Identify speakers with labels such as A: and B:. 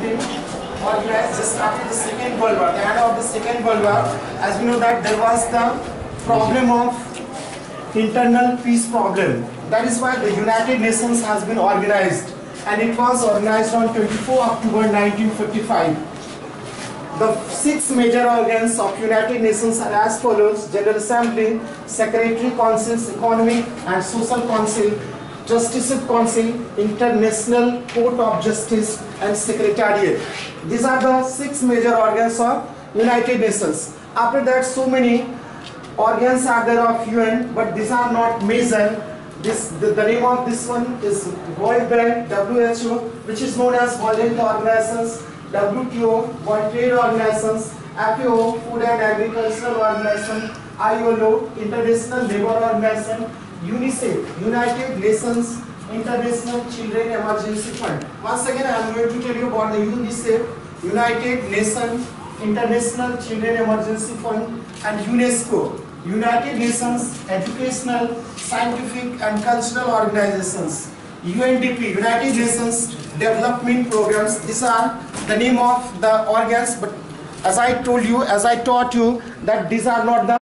A: been organized just after the Second World War, the end of the Second World War. As we know that there was the problem of internal peace problem. That is why the United Nations has been organized and it was organized on 24 October 1955. The six major organs of United Nations are as follows General Assembly, Secretary Council, Economic and Social Council, Justice Council, International Court of Justice and Secretariat. These are the six major organs of United Nations. After that so many organs are there of UN but these are not major. This, the, the name of this one is World Bank, WHO, which is known as World Health Organizations, WTO, World Trade Organizations, FAO, Food and Agricultural Organization, ILO, International Labour Organization, UNICEF, United Nations International Children Emergency Fund. Once again, I am going to tell you about the UNICEF, United Nations International Children Emergency Fund, and UNESCO, United Nations Educational, Scientific and Cultural Organizations. UNDP, United Nations Development Programs. These are the name of the organs, but as I told you, as I taught you, that these are not the